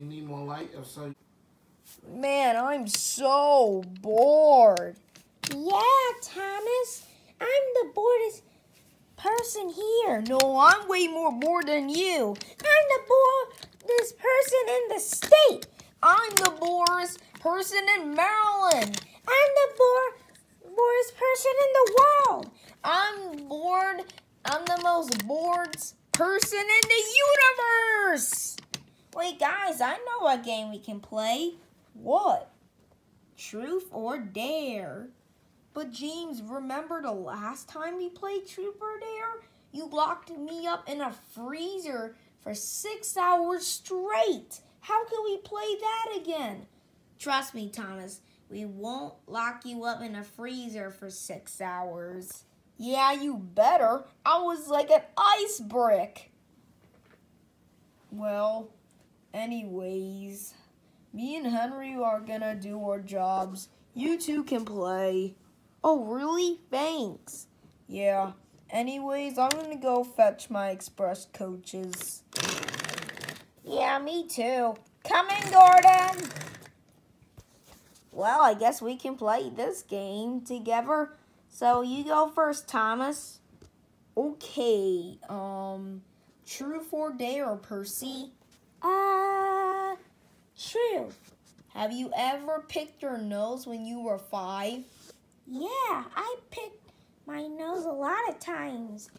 You need more light or so? Man, I'm so bored. Yeah, Thomas. I'm the boredest person here. No, I'm way more bored than you. I'm the boredest person in the state. I'm the boredest person in Maryland. I'm the bore boredest person in the world. I'm bored. I'm the most bored person in the universe. Wait, guys, I know what game we can play. What? Truth or Dare. But James, remember the last time we played Truth or Dare? You locked me up in a freezer for six hours straight. How can we play that again? Trust me, Thomas. We won't lock you up in a freezer for six hours. Yeah, you better. I was like an ice brick. Well, anyways, me and Henry are gonna do our jobs. You two can play. Oh, really? Thanks. Yeah. Anyways, I'm gonna go fetch my express coaches. Yeah, me too. Come in, Gordon. Well, I guess we can play this game together. So you go first, Thomas. Okay, um, truth or dare, Percy? Uh, true. Have you ever picked your nose when you were five? Yeah, I picked my nose a lot of times.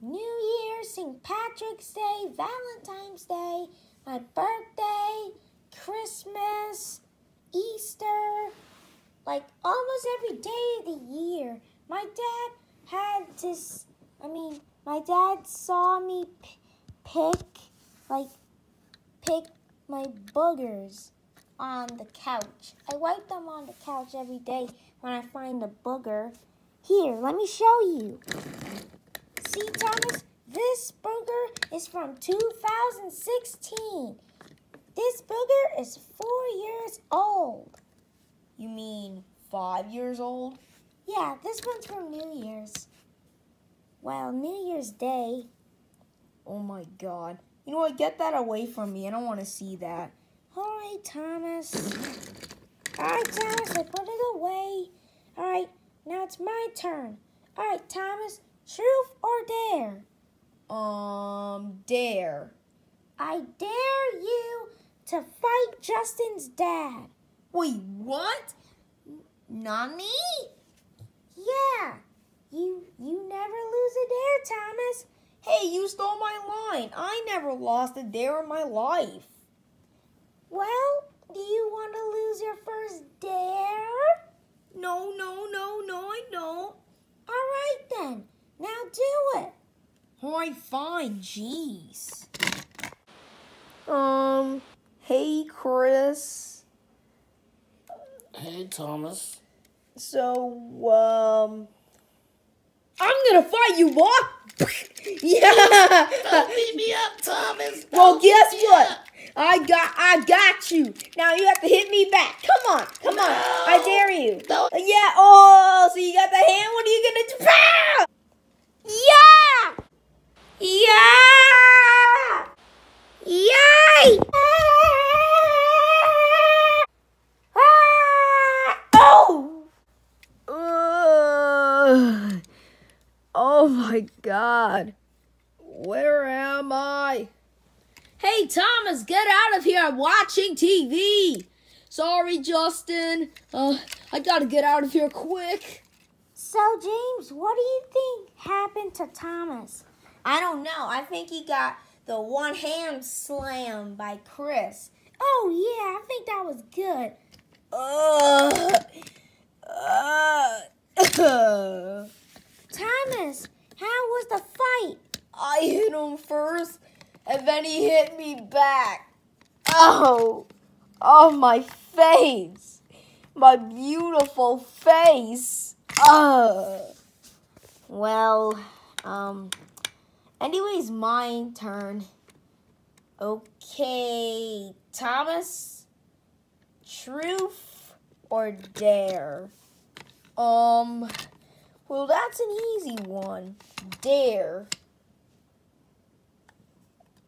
New Year, St. Patrick's Day, Valentine's Day, my birthday, Christmas, Easter, like almost every day of the year. My dad had this, I mean, my dad saw me pick, like, pick my boogers on the couch. I wipe them on the couch every day when I find a booger. Here, let me show you. See, Thomas, this booger is from 2016. This booger is four years old. You mean five years old? Yeah, this one's from New Year's. Well, New Year's Day. Oh my god. You know what? Get that away from me. I don't want to see that. All right, Thomas. All right, Thomas, I put it away. All right, now it's my turn. All right, Thomas, truth or dare? Um, dare. I dare you to fight Justin's dad. Wait, what? Not me? Yeah. You you never lose a dare, Thomas. Hey, you stole my line. I never lost a dare in my life. Well, do you want to lose your first dare? No, no, no, no, I don't. All right then. Now do it. All right, fine. Jeez. Um, hey, Chris. Hey, Thomas. So, um, I'm gonna fight you, boy. yeah. Don't beat me up, Thomas. Well, Don't guess what? up. I got, I got you. Now you have to hit me back. Come on, come on. I dare you. No. Yeah. Oh, so you got the hand. What are you gonna do? Ah! Pow! Yeah! Yeah! Yay! Ah! Oh! Ugh. oh my God. Where am I? Hey, Thomas, get out of here. I'm watching TV. Sorry, Justin. Uh, I gotta get out of here quick. So, James, what do you think happened to Thomas? I don't know. I think he got the one hand slam by Chris. Oh, yeah, I think that was good. Ugh. Ugh. Thomas, how was the fight? I hit him first, and then he hit me back. Oh, oh, my face. My beautiful face. Ugh. Well, um, anyways, my turn. Okay, Thomas, truth or dare? Um, well, that's an easy one. Dare.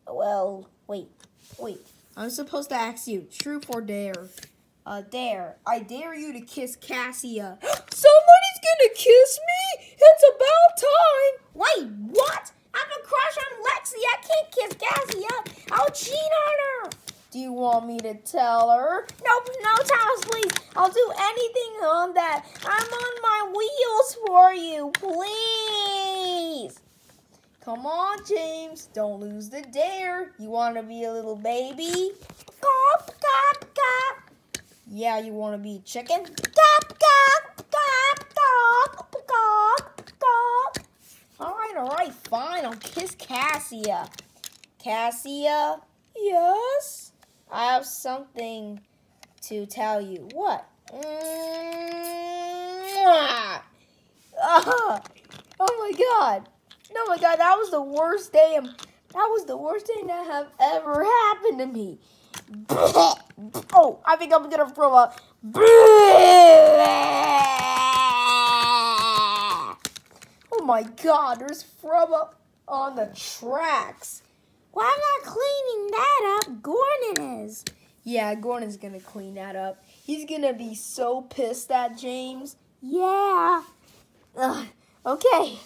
Well, wait, wait. I'm supposed to ask you, true or dare? Uh, dare. I dare you to kiss Cassia. Somebody's gonna kiss me? It's about time. Wait, what? I have a crush on Lexi. I can't kiss Cassia. I'll cheat on her. Do you want me to tell her? Nope, no, Thomas, please. I'll do anything on that. I'm on my wheels for you, please. Come on, James. Don't lose the dare. You want to be a little baby? Gop, gop, gop. Yeah, you want to be chicken? Gop, gop, gop, gop, gop, gop. All right, all right, fine. I'll kiss Cassia. Cassia? Yes? I have something to tell you. What? Ah! Oh my god. Oh my god, that was the worst day. That was the worst thing that have ever happened to me. Oh, I think I'm gonna throw up. Oh my god, there's throw up on the tracks. Well, I'm not cleaning that up. Gordon is. Yeah, Gordon's gonna clean that up. He's gonna be so pissed at James. Yeah. Ugh, okay.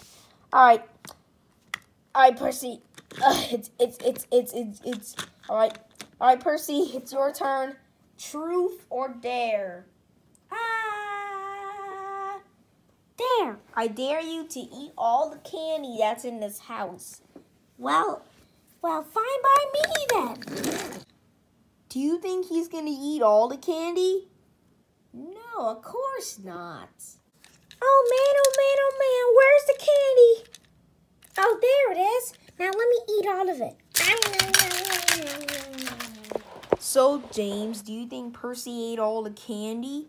Alright. Alright, Percy. Ugh, it's it's it's it's it's it's alright. Alright, Percy, it's your turn. Truth or dare? Ah. there. I dare you to eat all the candy that's in this house. Well, well, fine by me then. Do you think he's gonna eat all the candy? No, of course not. Oh man, oh man, oh man, where's the candy? Oh, there it is. Now let me eat all of it. So, James, do you think Percy ate all the candy?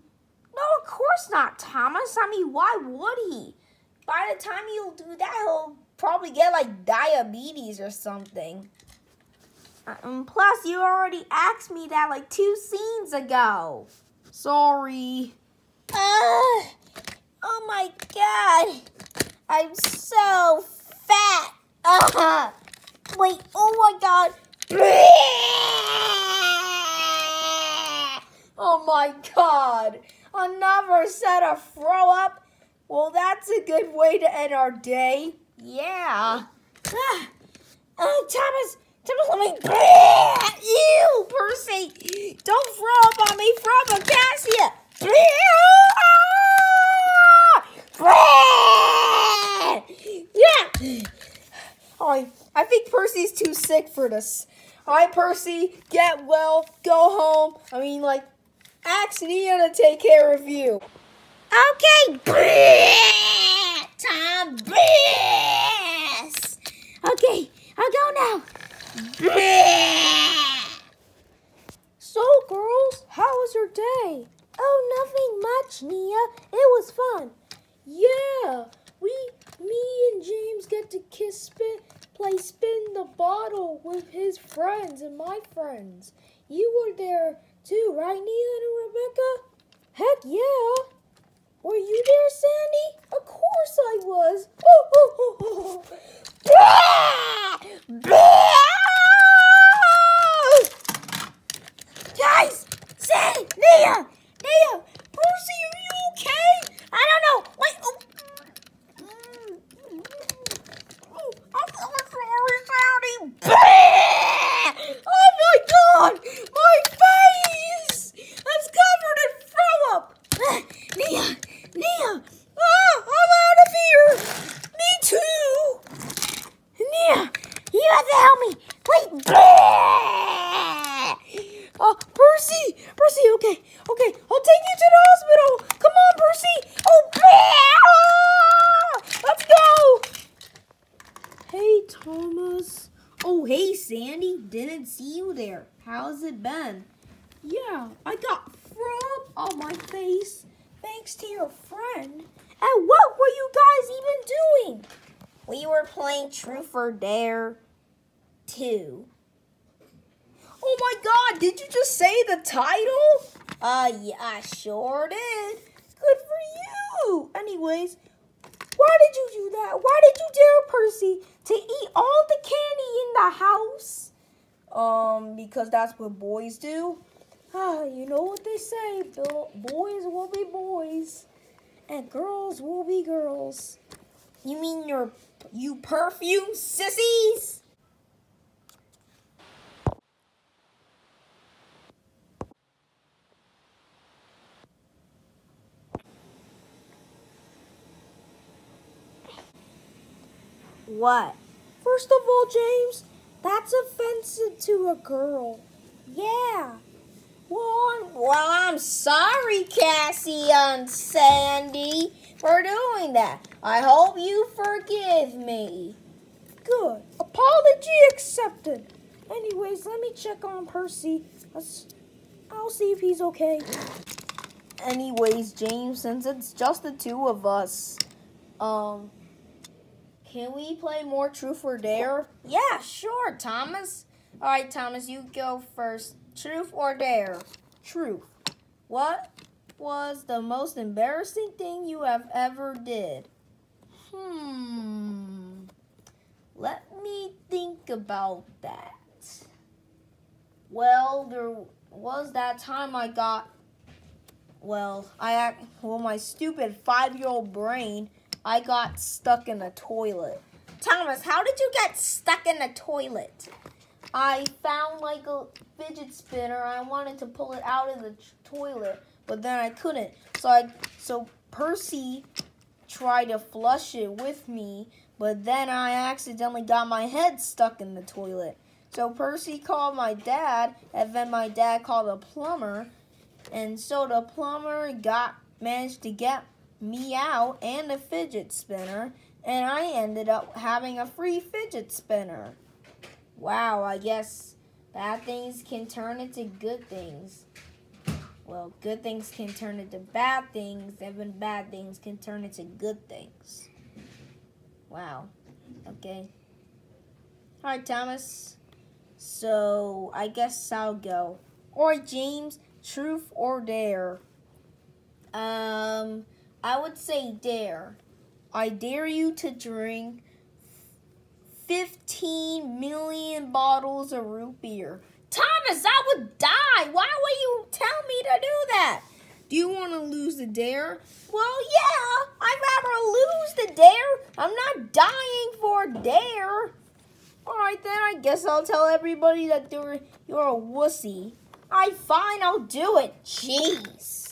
No, of course not, Thomas. I mean, why would he? By the time he'll do that, he'll probably get like diabetes or something. Um, plus, you already asked me that like two scenes ago. Sorry. Uh, oh my god. I'm so fat. Uh, wait, oh my god. Oh my god! Another set of throw up? Well, that's a good way to end our day. Yeah. Ah, oh, Thomas, Thomas, let me. Ew, Percy! Don't throw up on me, throw up on Cassia! Yeah! Alright, I think Percy's too sick for this. Alright, Percy, get well, go home. I mean, like, ask Nia to take care of you. Okay. Tom Bass. Okay, I'll go now. So, girls, how was your day? Oh, nothing much, Nia. It was fun. Yeah, we, me and James get to kiss, spin, play spin the bottle with his friends and my friends. You were there too, right, Nia and Rebecca? Heck yeah. Were you there, Sandy? Of course I was. Oh, Guys, Sandy, Nia, Nia. Percy, are you okay? I don't know. Wait. Oh. Oh, I'm so sorry, Sandy. Oh my god! My face! It's covered in throw up! Nia, Nia, Ah, I'm out of here! Me too! Nia, you have to help me. Please. Uh, Percy! Percy, okay, okay, I'll take you to the hospital! Come on, Percy! Oh, ah! Let's go! Hey, Thomas. Oh, hey, Sandy. Didn't see you there. How's it been? Yeah, I got throw up on my face thanks to your friend. And what were you guys even doing? We were playing Truth or Dare 2. Oh my god, did you just say the title? Uh, yeah, I sure did. Good for you. Anyways, why did you do that? Why did you dare Percy to eat all the candy in the house? um, because that's what boys do. Ah, you know what they say, boys will be boys, and girls will be girls. You mean your you perfume sissies? What? First of all, James, that's offensive to a girl. Yeah. Well, I'm, well, I'm sorry, Cassie and Sandy, for doing that. I hope you forgive me. Good. Apology accepted. Anyways, let me check on Percy. I'll see if he's okay. Anyways, James, since it's just the two of us, um, can we play more Truth or Dare? Yeah, sure, Thomas. All right, Thomas, you go first. Truth or dare? Truth. What was the most embarrassing thing you have ever did? Hmm. Let me think about that. Well, there was that time I got. Well, I act. Well, my stupid five-year-old brain, I got stuck in a toilet. Thomas, how did you get stuck in the toilet? I found like a fidget spinner. I wanted to pull it out of the toilet, but then I couldn't. So I so Percy tried to flush it with me, but then I accidentally got my head stuck in the toilet. So Percy called my dad, and then my dad called a plumber, and so the plumber got managed to get me out and a fidget spinner, and I ended up having a free fidget spinner. Wow, I guess bad things can turn into good things. Well, good things can turn into bad things, and then bad things can turn into good things. Wow. Okay. All right, Thomas. So I guess I'll go. Or James, truth or dare? Um, I would say dare. I dare you to drink 15 million bottles of root beer. Thomas, I would die. Why would you tell me to do that? Do you want to lose the dare? Well, yeah, I'd rather lose the dare. I'm not dying for a dare. All right, then I guess I'll tell everybody that you're, you're a wussy. I fine, I'll do it. Jeez.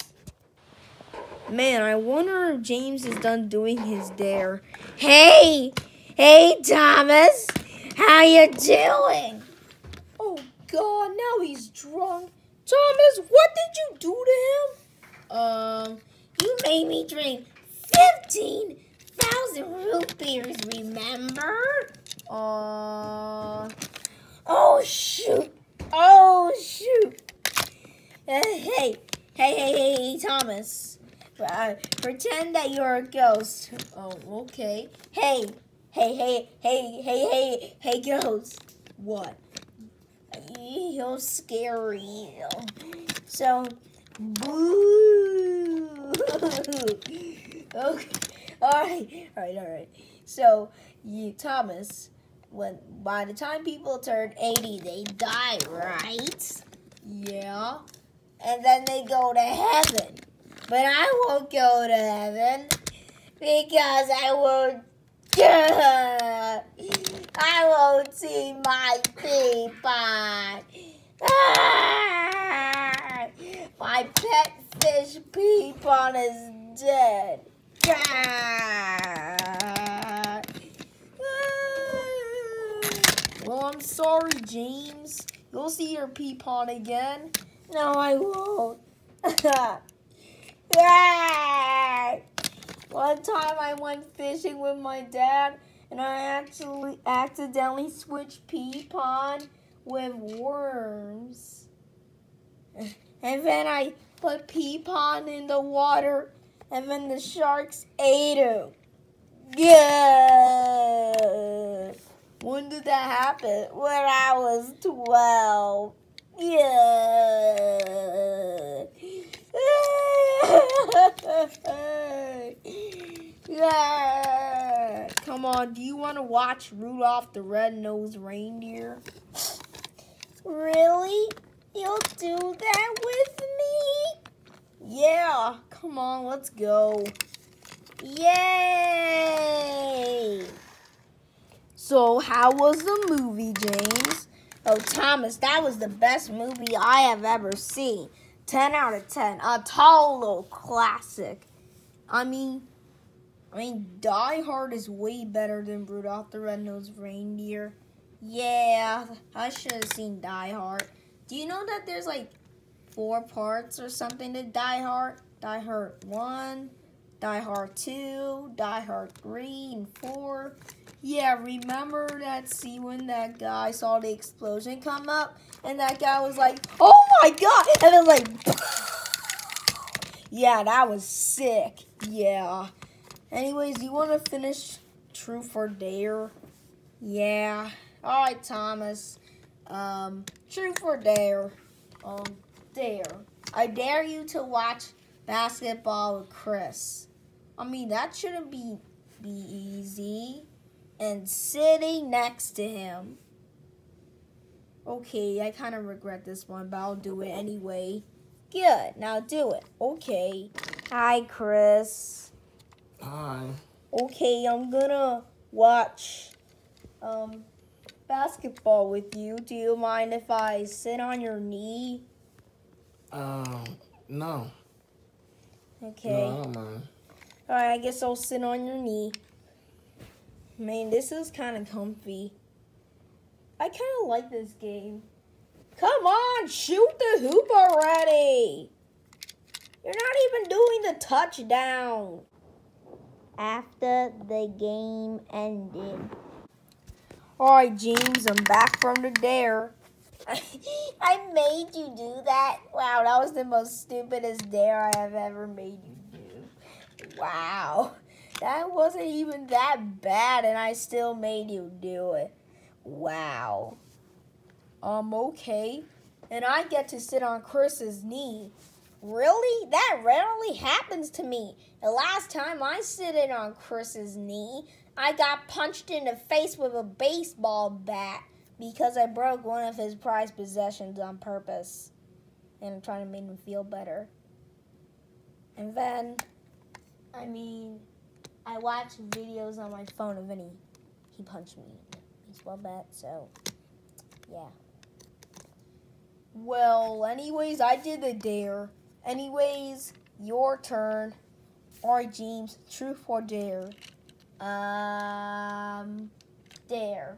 Man, I wonder if James is done doing his dare. Hey, hey, Thomas, how you doing? God, now he's drunk. Thomas, what did you do to him? Um, you made me drink 15,000 root beers, remember? Uh, Oh, shoot. Oh, shoot. Uh, hey, hey, hey, hey, hey, Thomas. Uh, pretend that you're a ghost. oh, okay. Hey, hey, hey, hey, hey, hey, hey, ghost. What? You're scary. So, boo. okay. All right. All right. All right. So, you, Thomas, when by the time people turn 80, they die, right? Yeah. and then they go to heaven. But I won't go to heaven because I won't. I won't see my peapod. Ah! My pet fish peapod is dead. Ah! Well, I'm sorry, James. You'll see your peapod again. No, I won't. Ah! One time I went fishing with my dad and I actually accidentally switched pea pond with worms. And then I put pea pond in the water and then the sharks ate him. Yeah. When did that happen? when I was 12. Yeah. yeah. Come on, do you want to watch Rudolph the Red-Nosed Reindeer? Really? You'll do that with me? Yeah, come on, let's go. Yay! So, how was the movie, James? Oh, Thomas, that was the best movie I have ever seen. 10 out of 10. A total classic. I mean, I mean, Die Hard is way better than Rudolph the Red-Nosed Reindeer. Yeah, I should have seen Die Hard. Do you know that there's like four parts or something to Die Hard? Die Hard 1, Die Hard 2, Die Hard 3, and 4. Yeah, remember that scene when that guy saw the explosion come up? And that guy was like, oh my god! And was like, yeah, that was sick. Yeah. Anyways, you want to finish Truth or Dare? Yeah. All right, Thomas. Um, Truth or Dare? Um, Dare. I dare you to watch basketball with Chris. I mean, that shouldn't be be easy. And sitting next to him. Okay, I kind of regret this one, but I'll do it anyway. Good. Now do it. Okay. Hi, Chris. Hi. Okay, I'm gonna watch um basketball with you. Do you mind if I sit on your knee? Um, no. Okay. No, I don't mind. Alright, I guess I'll sit on your knee. Man, this is kind of comfy. I kind of like this game. Come on, shoot the hoop already. You're not even doing the touchdown. After the game ended. Alright, James, I'm back from the dare. I made you do that. Wow, that was the most stupidest dare I have ever made you do. Wow. That wasn't even that bad and I still made you do it. Wow. Um, okay. And I get to sit on Chris's knee. Really? That rarely happens to me. The last time I sitted on Chris's knee, I got punched in the face with a baseball bat because I broke one of his prized possessions on purpose. And I'm trying to make him feel better. And then, I mean, I watched videos on my phone of any he punched me a baseball bat, so yeah. Well, anyways, I did the dare. Anyways, your turn. Alright, James, truth or dare? Um, dare.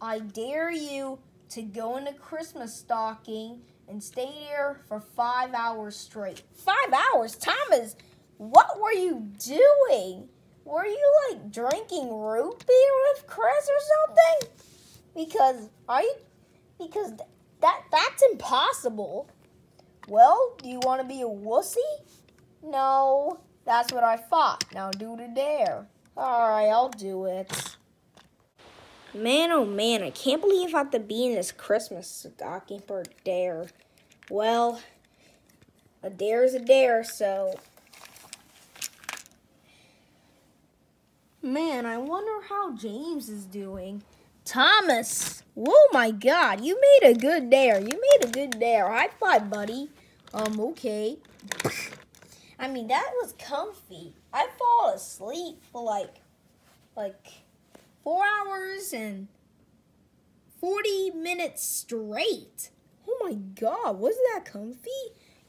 I dare you to go in a Christmas stocking and stay there for five hours straight. Five hours? Thomas, what were you doing? Were you like drinking root beer with Chris or something? Because I, because th- that that's impossible. Well, do you want to be a wussy? No. That's what I thought. Now do the dare. Alright, I'll do it. Man, oh man, I can't believe I have to be in this Christmas stocking for a dare. Well, a dare is a dare, so. Man, I wonder how James is doing. Thomas! Oh my god, you made a good dare. You made a good dare. High five, buddy. Um, okay. I mean, that was comfy. I fall asleep for like, like four hours and 40 minutes straight. Oh my god, wasn't that comfy?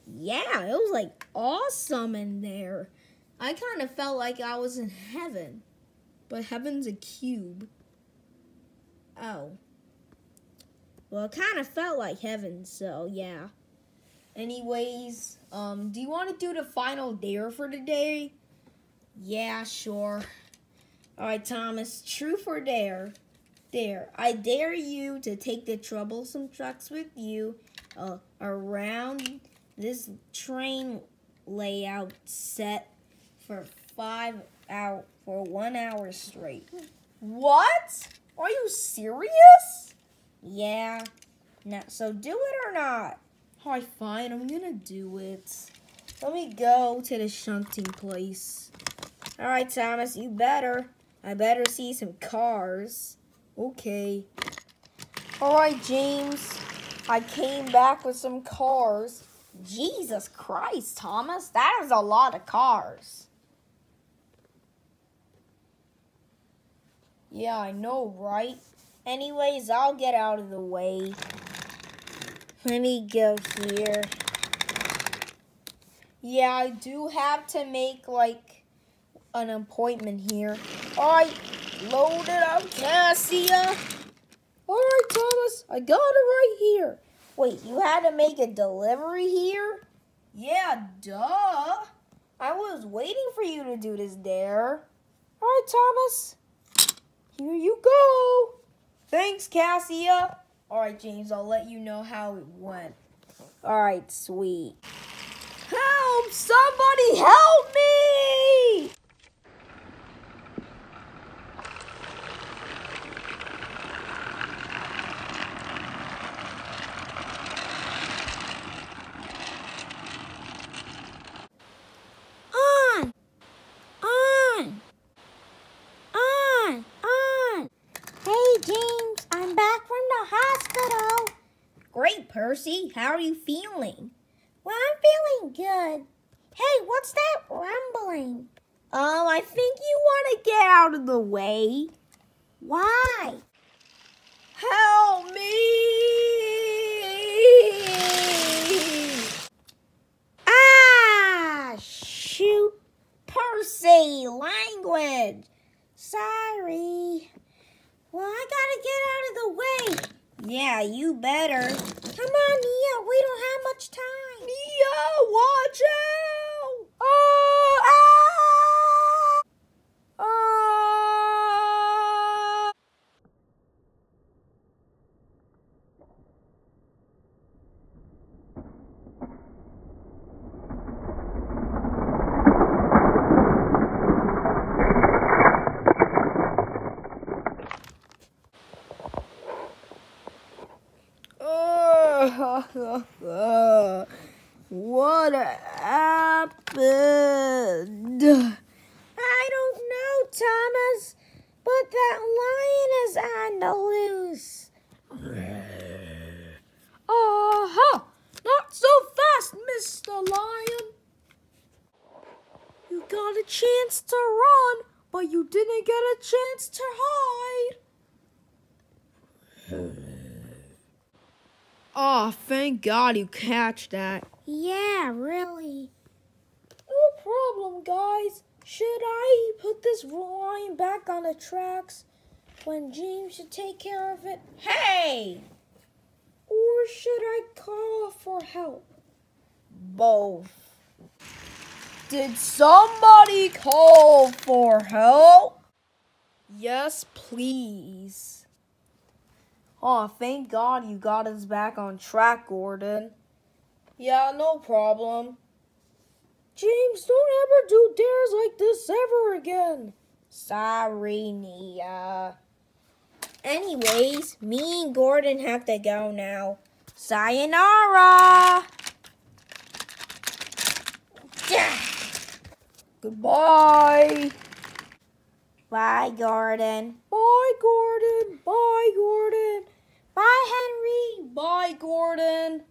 Yeah, it was like awesome in there. I kind of felt like I was in heaven. But heaven's a cube. Oh. Well, it kind of felt like heaven, so yeah. Anyways, um, do you want to do the final dare for the day? Yeah, sure. All right, Thomas, truth or dare? Dare. I dare you to take the troublesome trucks with you uh, around this train layout set for five out for one hour straight. What? Are you serious? Yeah. Now, so do it or not? Alright, fine. I'm gonna do it. Let me go to the shunting place. Alright, Thomas, you better. I better see some cars. Okay. Alright, James. I came back with some cars. Jesus Christ, Thomas, that is a lot of cars. Yeah, I know, right? Anyways, I'll get out of the way. Let me go here. Yeah, I do have to make like an appointment here. Alright, load it up, Cassia. Alright, Thomas, I got it right here. Wait, you had to make a delivery here? Yeah, duh. I was waiting for you to do this there. Alright, Thomas. Here you go. Thanks, Cassia. Alright, James, I'll let you know how it went. Alright, sweet. Help! Somebody help me! On! On! On! On! Hey, James, I'm back from the hospital. Great, Percy. How are you feeling? Well, I'm feeling good. Hey, what's that rumbling? Oh, I think you want to get out of the way. Why? Help me! Ah! Shoot. Percy, language. Sorry. Well, I gotta get out of the way. Yeah, you better. Come on, Nia. We don't have much time. Mia, watch out! Oh! Ah! Ah! What happened? I don't know, Thomas, but that lion is on the loose. Aha! Not so fast, Mr. Lion. You got a chance to run, but you didn't get a chance to hide. Oh, thank God you catch that. Yeah, really. No problem, guys. Should I put this lion back on the tracks when James should take care of it? Hey! Or should I call for help? Both. Did somebody call for help? Yes, please. Oh, thank God you got us back on track, Gordon. Yeah, no problem. James, don't ever do dares like this ever again. Sorry, Nia. Anyways, me and Gordon have to go now. Sayonara! Yeah. Goodbye. Bye, Gordon. Bye, Gordon. Bye, Gordon. Bye, Henry. Bye, Gordon.